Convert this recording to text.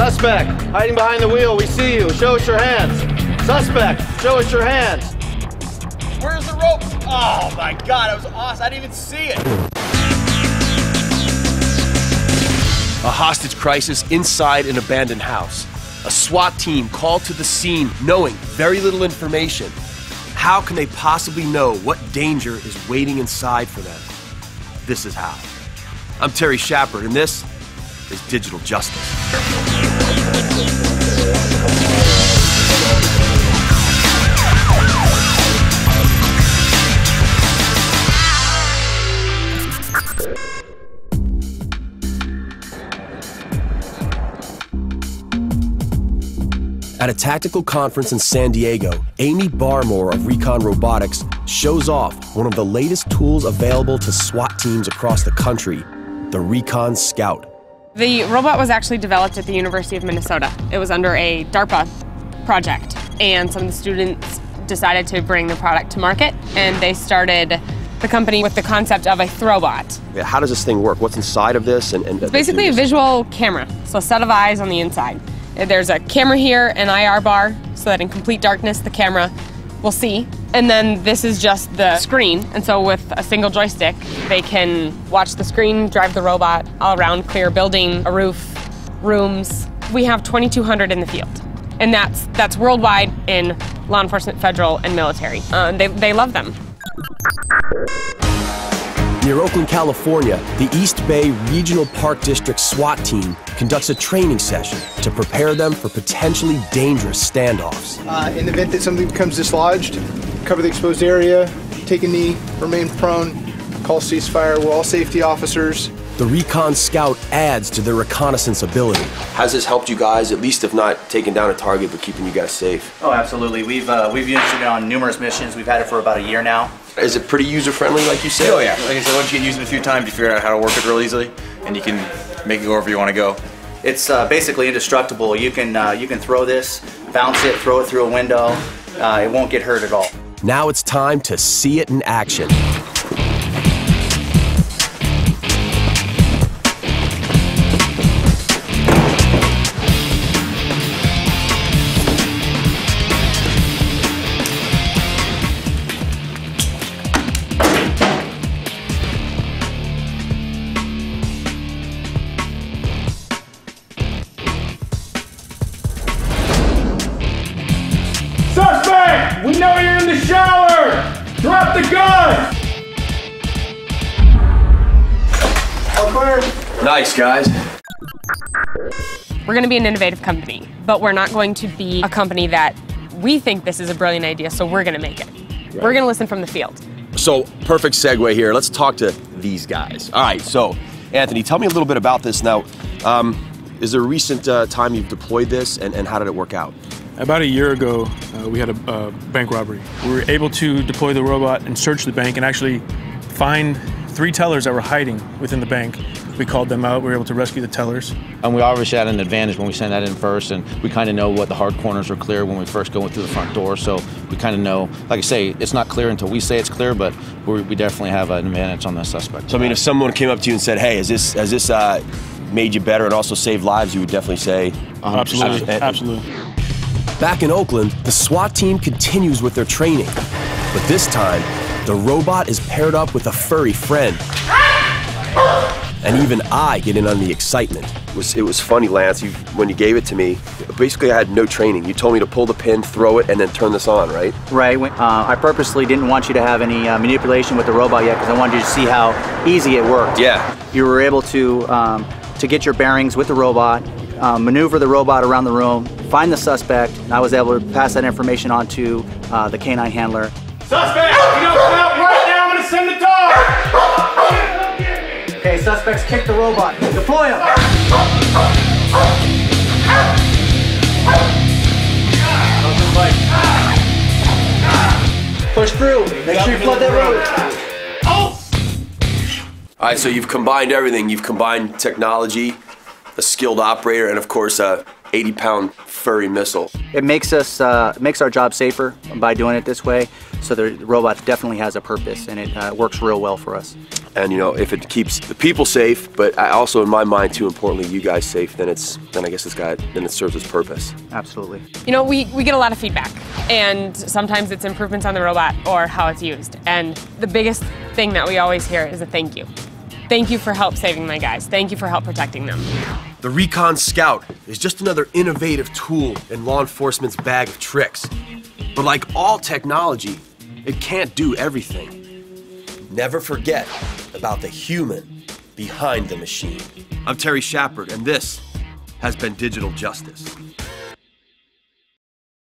Suspect, hiding behind the wheel, we see you. Show us your hands. Suspect, show us your hands. Where's the rope? Oh my god, that was awesome. I didn't even see it. A hostage crisis inside an abandoned house. A SWAT team called to the scene knowing very little information. How can they possibly know what danger is waiting inside for them? This is how. I'm Terry Shepard, and this is Digital Justice. At a tactical conference in San Diego, Amy Barmore of Recon Robotics shows off one of the latest tools available to SWAT teams across the country the Recon Scout. The robot was actually developed at the University of Minnesota. It was under a DARPA project, and some of the students decided to bring the product to market, and they started the company with the concept of a throwbot. Yeah, how does this thing work? What's inside of this? And, and It's basically a visual camera, so a set of eyes on the inside. There's a camera here, an IR bar, so that in complete darkness the camera will see. And then this is just the screen, and so with a single joystick, they can watch the screen, drive the robot all around, clear a building, a roof, rooms. We have 2,200 in the field, and that's that's worldwide in law enforcement, federal, and military. Uh, they they love them. Near Oakland, California, the East Bay Regional Park District SWAT team conducts a training session to prepare them for potentially dangerous standoffs. Uh, in the event that something becomes dislodged, cover the exposed area, take a knee, remain prone, call ceasefire. We're all safety officers. The Recon Scout adds to their reconnaissance ability. Has this helped you guys, at least if not taking down a target, but keeping you guys safe? Oh, absolutely. We've uh, we've used it on numerous missions. We've had it for about a year now. Is it pretty user friendly, like you said? Oh yeah, like I said, once you get used to it a few times, you figure out how to work it real easily, and you can make it go wherever you want to go. It's uh, basically indestructible. You can uh, you can throw this, bounce it, throw it through a window. Uh, it won't get hurt at all. Now it's time to see it in action. Nice, guys. We're going to be an innovative company, but we're not going to be a company that we think this is a brilliant idea, so we're going to make it. We're going to listen from the field. So, perfect segue here. Let's talk to these guys. All right, so, Anthony, tell me a little bit about this. Now, um, is there a recent uh, time you've deployed this, and, and how did it work out? About a year ago, uh, we had a uh, bank robbery. We were able to deploy the robot and search the bank and actually find three tellers that were hiding within the bank. We called them out. We were able to rescue the tellers. And we obviously had an advantage when we sent that in first, and we kind of know what the hard corners are clear when we first go through the front door. So we kind of know, like I say, it's not clear until we say it's clear, but we we definitely have an advantage on the suspect. So, I mean, if someone came up to you and said, "Hey, has this has this uh, made you better and also saved lives?" You would definitely say, Absolutely, And- absolutely. Back in Oakland, the SWAT team continues with their training, but this time, the robot is paired up with a furry friend. And even I get in on the excitement. It was, it was funny, Lance, you, when you gave it to me. Basically, I had no training. You told me to pull the pin, throw it, and then turn this on, right? Right. Uh, I purposely didn't want you to have any uh, manipulation with the robot yet because I wanted you to see how easy it worked. Yeah. You were able to um, to get your bearings with the robot, uh, maneuver the robot around the room, find the suspect, and I was able to pass that information on to uh, the canine handler. Suspect! You don't come out right now, I'm gonna send the dog! Okay, suspects kick the robot. Deploy him. Push through. Make sure you flood that road. All right, so you've combined everything. You've combined technology, a skilled operator, and of course, a 80-pound furry missile. It makes us uh, makes our job safer by doing it this way. So the robot definitely has a purpose, and it uh, works real well for us. And you know, if it keeps the people safe, but I also, in my mind, too importantly, you guys safe, then it's then I guess it's got then it serves its purpose. Absolutely. You know, we, we get a lot of feedback, and sometimes it's improvements on the robot or how it's used. And the biggest thing that we always hear is a thank you. Thank you for help saving my guys. Thank you for help protecting them. The Recon Scout is just another innovative tool in law enforcement's bag of tricks. But like all technology, it can't do everything. Never forget about the human behind the machine. I'm Terry Shepard, and this has been Digital Justice.